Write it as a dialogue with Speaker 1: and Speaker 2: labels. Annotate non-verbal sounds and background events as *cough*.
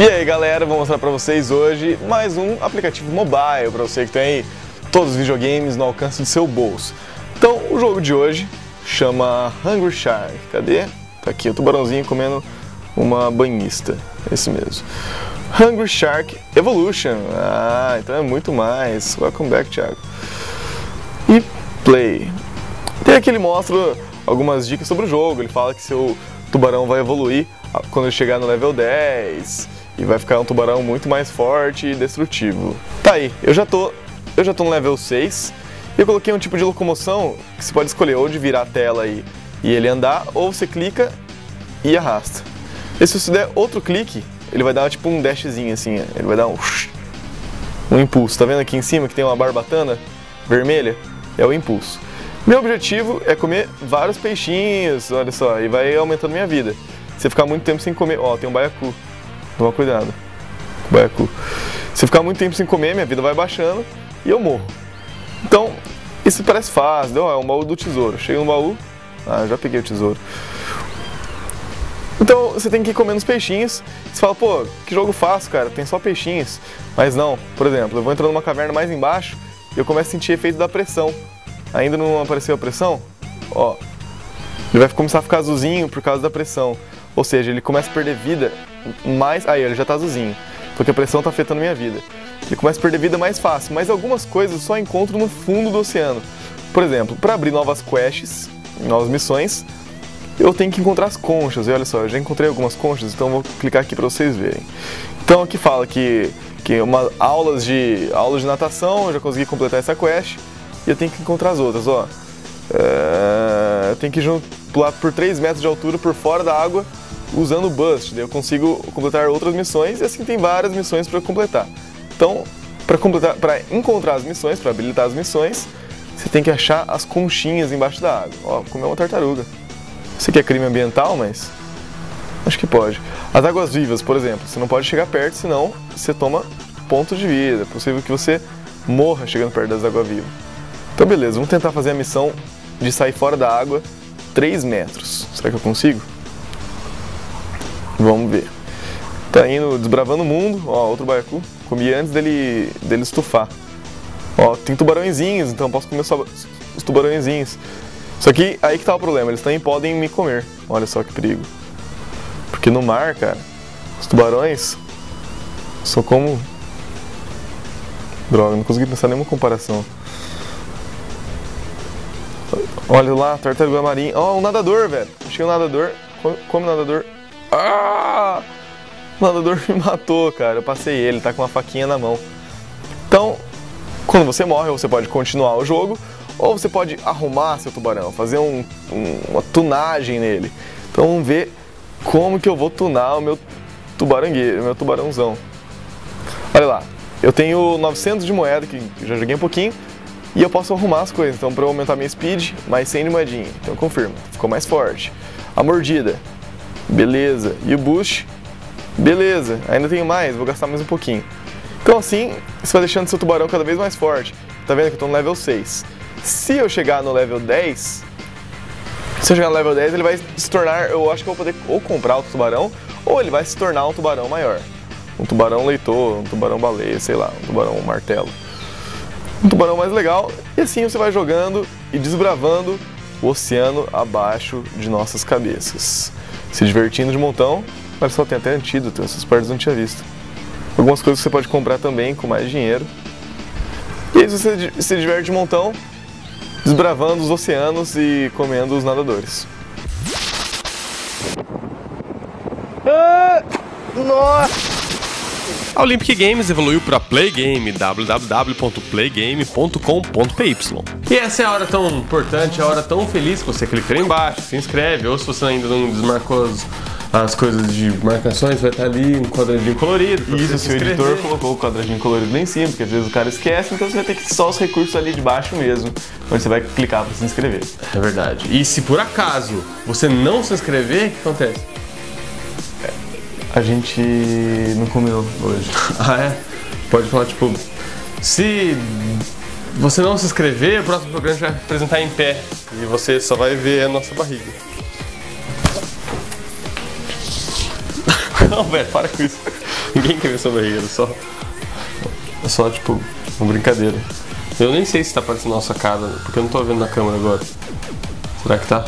Speaker 1: E aí galera, vou mostrar para vocês hoje mais um aplicativo mobile para você que tem todos os videogames no alcance do seu bolso. Então o jogo de hoje chama Hungry Shark. Cadê? Tá aqui o tubarãozinho comendo uma banhista. Esse mesmo. Hungry Shark Evolution. Ah, então é muito mais. Welcome back, Thiago. E play. Tem aqui ele mostra algumas dicas sobre o jogo. Ele fala que seu tubarão vai evoluir quando chegar no level 10 e vai ficar um tubarão muito mais forte e destrutivo. Tá aí, eu já tô, eu já tô no level 6 e eu coloquei um tipo de locomoção que você pode escolher ou de virar a tela e, e ele andar, ou você clica e arrasta. E se você der outro clique, ele vai dar tipo um dashzinho assim, ele vai dar um, um impulso. Tá vendo aqui em cima que tem uma barbatana vermelha? É o impulso. Meu objetivo é comer vários peixinhos, olha só, e vai aumentando minha vida. Se ficar muito tempo sem comer, ó, tem um baiacu. Toma cuidado. Baiacu. Se ficar muito tempo sem comer, minha vida vai baixando e eu morro. Então, isso parece fácil, é um baú do tesouro. Chega no baú, ah, já peguei o tesouro. Então você tem que ir comendo os peixinhos. Você fala, pô, que jogo fácil, cara, tem só peixinhos. Mas não, por exemplo, eu vou entrar numa caverna mais embaixo e eu começo a sentir efeito da pressão. Ainda não apareceu a pressão? Ó, ele vai começar a ficar azulzinho por causa da pressão. Ou seja, ele começa a perder vida mais. Aí, ele já tá azulzinho, porque a pressão tá afetando minha vida. Ele começa a perder vida mais fácil, mas algumas coisas eu só encontro no fundo do oceano. Por exemplo, para abrir novas quests, novas missões, eu tenho que encontrar as conchas. E olha só, eu já encontrei algumas conchas, então vou clicar aqui para vocês verem. Então aqui fala que, que uma, aulas, de, aulas de natação, eu já consegui completar essa quest, e eu tenho que encontrar as outras, ó. É, eu tenho que pular por 3 metros de altura por fora da água usando o Bust, eu consigo completar outras missões e assim tem várias missões para completar. Então, para completar, para encontrar as missões, para habilitar as missões, você tem que achar as conchinhas embaixo da água. Ó, comer uma tartaruga. Isso aqui é crime ambiental, mas acho que pode. As águas vivas, por exemplo, você não pode chegar perto, senão você toma pontos de vida. É possível que você morra chegando perto das águas vivas. Então, beleza, vamos tentar fazer a missão de sair fora da água 3 metros. Será que eu consigo? Vamos ver. Tá indo desbravando o mundo. Ó, outro baiacu. Comi antes dele, dele estufar. Ó, tem tubarõezinhos, então posso comer só os tubarõezinhos. Só que aí que tá o problema, eles também podem me comer. Olha só que perigo. Porque no mar, cara, os tubarões são como. Droga, não consegui pensar nenhuma comparação. Olha lá, tartaruga marinha. Ó, oh, um nadador, velho. Achei um nadador. Come nadador. Ah! O nadador me *laughs* matou, cara. Eu passei ele, tá com uma faquinha na mão. Então, quando você morre, você pode continuar o jogo, ou você pode arrumar seu tubarão, fazer um, um, uma tunagem nele. Então vamos ver como que eu vou tunar o meu tubarangueiro, meu tubarãozão. Olha lá, eu tenho 900 de moeda, que já joguei um pouquinho, e eu posso arrumar as coisas. Então para aumentar minha speed, mais 100 de moedinha. Então confirma, ficou mais forte. A mordida, Beleza. E o boost? Beleza. Ainda tenho mais, vou gastar mais um pouquinho. Então assim, você vai deixando seu tubarão cada vez mais forte. Tá vendo que eu tô no level 6. Se eu chegar no level 10, se eu chegar no level 10, ele vai se tornar, eu acho que eu vou poder ou comprar outro tubarão, ou ele vai se tornar um tubarão maior. Um tubarão leitor, um tubarão baleia, sei lá, um tubarão martelo. Um tubarão mais legal, e assim você vai jogando e desbravando o oceano abaixo de nossas cabeças se divertindo de montão. Olha só, tem até antídoto, essas partes eu não tinha visto. Algumas coisas que você pode comprar também com mais dinheiro. E aí você se diverte de montão, desbravando os oceanos e comendo os nadadores.
Speaker 2: Ah, nossa! A Olympic Games evoluiu para Playgame, www.playgame.com.py. E essa é a hora tão importante, a hora tão feliz que você clica ali embaixo, se inscreve, ou se você ainda não desmarcou as, as coisas de marcações, vai estar ali um quadradinho colorido.
Speaker 1: Isso, se o editor colocou o quadradinho colorido lá em cima, porque às vezes o cara esquece, então você vai ter que só os recursos ali de baixo mesmo, onde você vai clicar para se inscrever.
Speaker 2: É verdade. E se por acaso você não se inscrever, o que acontece?
Speaker 1: A gente não comeu hoje. *laughs*
Speaker 2: ah, é? Pode falar, tipo, se você não se inscrever, o próximo programa vai apresentar em pé e você só vai ver a nossa barriga. *laughs* Não, velho, para com isso. Ninguém quer ver sua barriga, só. É só tipo uma brincadeira. Eu nem sei se tá aparecendo a nossa cara, porque eu não tô vendo na câmera agora. Será que tá?